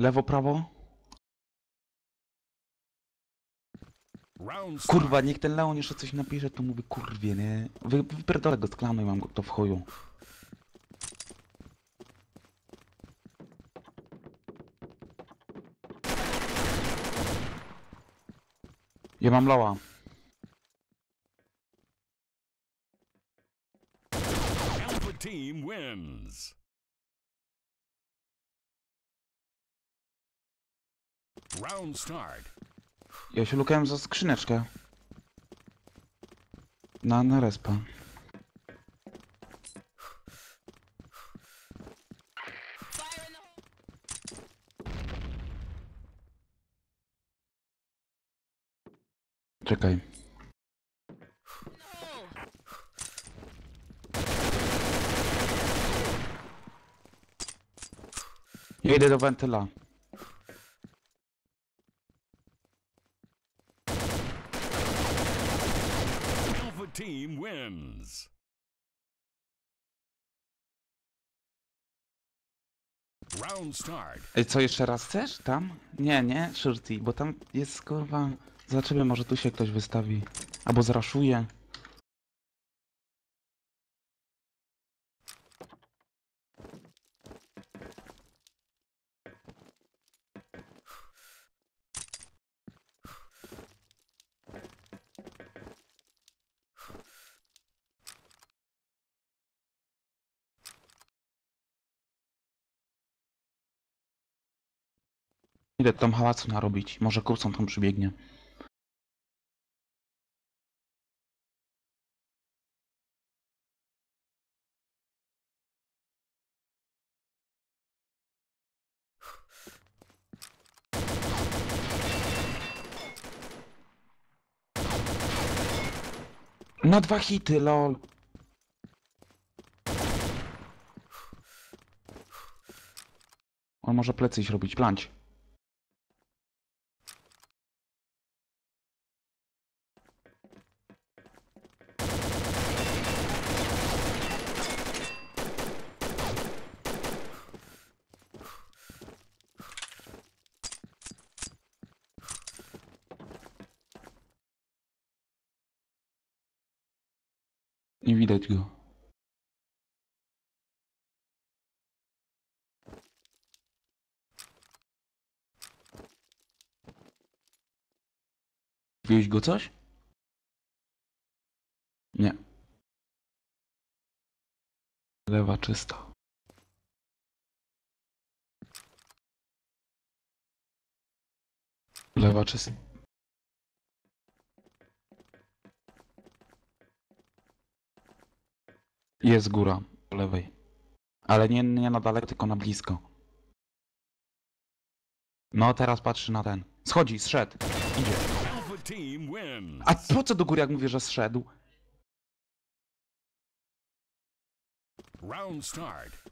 Lewo, prawo. Kurwa, niech ten Leon jeszcze coś napisze, to mówię kurwie, nie? Wy, wypierdolę go z klanu i mam go to w chuju. Ja mam Loa. Alpha team wins. Ja się lukałem za skrzyneczkę. Na, na respa. Czekaj. Ja idę do wentyla. Alpha team wins. Round start. Ej, co jeszcze raz chcesz? Tam? Nie, nie, Shirty, bo tam jest kurwa. Zobaczymy, może tu się ktoś wystawi. Albo zraszuje. Idę tam hałacu narobić. Może kursą tam przybiegnie. Na dwa hity, lol. On może plecy iść robić, planć. Nie widać go. Wieś go coś? Nie. Lewa czysta. Lewa czysta. Jest góra, po lewej. Ale nie, nie na daleko, tylko na blisko. No, teraz patrzy na ten. Schodzi, zszedł. Idzie. A po co do góry, jak mówię, że zszedł? Round start.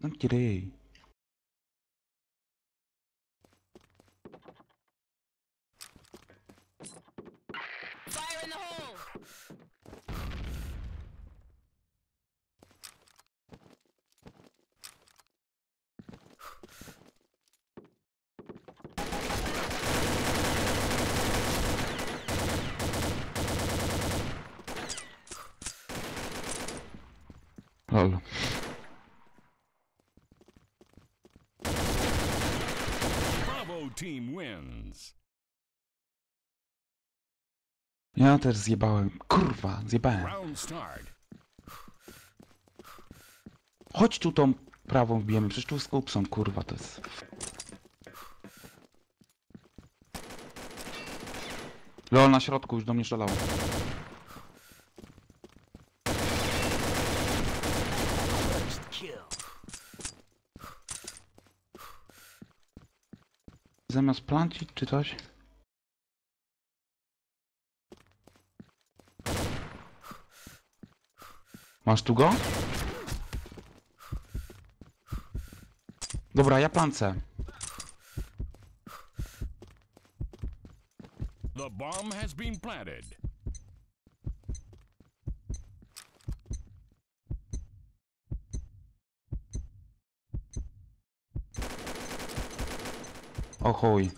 No ryj. Lol. Bravo team wins. Ja też zjebałem. Kurwa, zjebałem. Chodź tu tą prawą wbijemy, przecież tu z kupsą, kurwa, to jest... Lol na środku już do mnie strzelał. Zamiast plancić czy coś? Masz tu go? Dobra, ja plancę. The bomb has been planted. O chuj.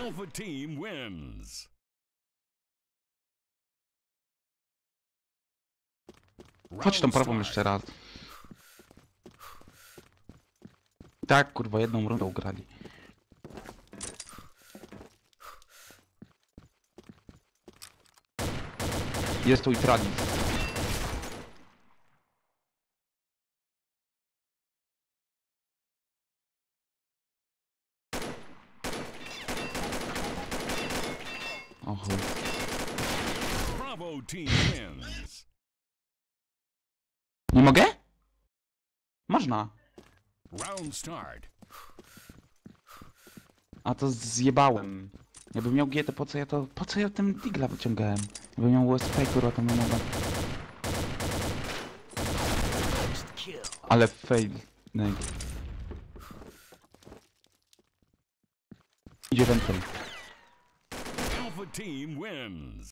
Alpha team wins. Chodź tą prawą jeszcze raz. Tak, kurwa, jedną rundą grali. Jest tu i. O chuj. Bravo team wins. Nie mogę? Można. Round start. A to zjebałem. Jakbym miał G, to po co ja to... Po co ja ten digla wyciągałem? Jakbym miał USP, kurwa, to mogła... Ale fail. Nej. Idzie więcej. Alpha team wins.